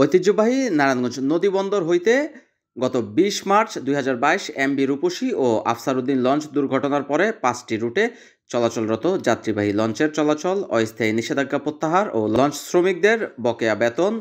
ঐতিহ্যবাহী নারায়ণগঞ্জ নদী বন্দর হইতে গত বিশ মার্চ দু হাজার বাইশ এমবি রূপসী ও আফসারউদ্দিন লঞ্চ দুর্ঘটনার পরে পাঁচটি রুটে চলাচলরত যাত্রীবাহী লঞ্চের চলাচল, অস্থায়ী নিষেধাজ্ঞা প্রত্যাহার ও লঞ্চ শ্রমিকদের বকেয়া বেতন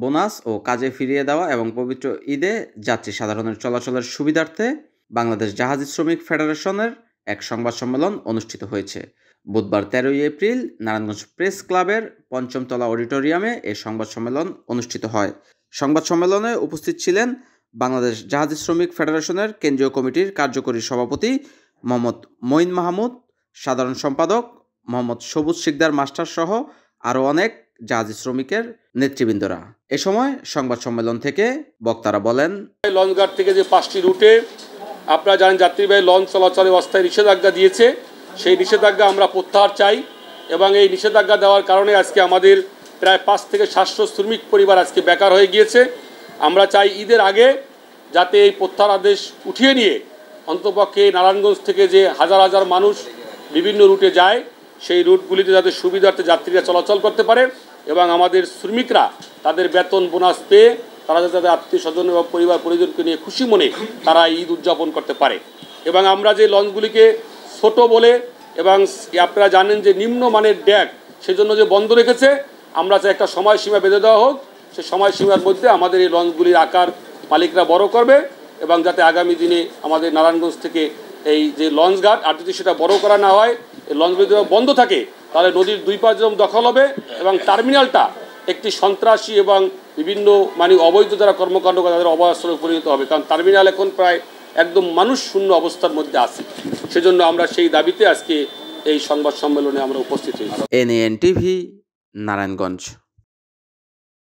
বোনাস ও কাজে ফিরিয়ে দেওয়া এবং পবিত্র ঈদে যাত্রী সাধারণের চলাচলের সুবিধার্থে বাংলাদেশ জাহাজি শ্রমিক ফেডারেশনের এক সংবাদ সম্মেলন অনুষ্ঠিত হয়েছে। বুধবার তেরোই এপ্রিল নারায়ণগঞ্জ প্রেস ক্লাবের পঞ্চমতলা অডিটোরিয়ামে এই সংবাদ সম্মেলন অনুষ্ঠিত হয়। সংবাদ সম্মেলনে উপস্থিত ছিলেন বাংলাদেশ জাহাজি শ্রমিক ফেডারেশনের কেন্দ্রীয় কমিটির কার্যকরী সভাপতি মোহাম্মদ মঈন মাহমুদ, সাধারণ সম্পাদক মোহাম্মদ সবুজ শিকদার মাস্টার সহ আরও অনেক জাহাজি শ্রমিকের নেতৃবৃন্দরা। এ সময় সংবাদ সম্মেলন থেকে বক্তারা বলেন, লঞ্চঘাট থেকে যে পাঁচটি রুটে, আপনারা জানেন যাত্রীবাহী লঞ্চ চলাচলে অস্থায়ী নিষেধাজ্ঞা দিয়েছে। সেই নিষেধাজ্ঞা আমরা প্রত্যাহার চাই এবং এই নিষেধাজ্ঞা দেওয়ার কারণে আজকে আমাদের প্রায় পাঁচ থেকে সাতশো শ্রমিক পরিবার আজকে বেকার হয়ে গিয়েছে। আমরা চাই ঈদের আগে যাতে এই প্রত্যাহার আদেশ উঠিয়ে নিয়ে অন্তপক্ষে নারায়ণগঞ্জ থেকে যে হাজার হাজার মানুষ বিভিন্ন রুটে যায়, সেই রুটগুলিতে যাতে সুবিধার্থে যাত্রীরা চলাচল করতে পারে এবং আমাদের শ্রমিকরা তাদের বেতন, বোনাস পেয়ে তারা যাতে তাদের আত্মীয় স্বজন এবং পরিবার পরিজনকে নিয়ে খুশি মনে তারা ঈদ উদযাপন করতে পারে। এবং আমরা যে লঞ্চগুলিকে ছোট বলে এবং আপনারা জানেন যে নিম্নমানের ড্যাগ সেজন্য যে বন্ধ রেখেছে, আমরা চাই একটা সময়সীমা বেঁধে দেওয়া হোক। সে সময়সীমার মধ্যে আমাদের এই লঞ্চগুলির আকার মালিকরা বড় করবে এবং যাতে আগামী দিনে আমাদের নারায়ণগঞ্জ থেকে এই যে লঞ্চ ঘাট, আর যদি সেটা বড় করা না হয়, এই লঞ্চগুলি যদি বন্ধ থাকে, তাহলে নদীর দুই পাশ যেরকম দখল হবে এবং টার্মিনালটা একটি সন্ত্রাসী এবং বিভিন্ন মানে অবৈধ যারা কর্মকাণ্ড তাদের অবস্থানে পরিণত হবে। কারণ টার্মিনাল এখন প্রায় একদম মানুষ শূন্য অবস্থার মধ্যে আছে। সেজন্য আমরা সেই দাবিতে আজকে এই সংবাদ সম্মেলনে আমরা উপস্থিত হয়েছি। NN TV Narayanganj.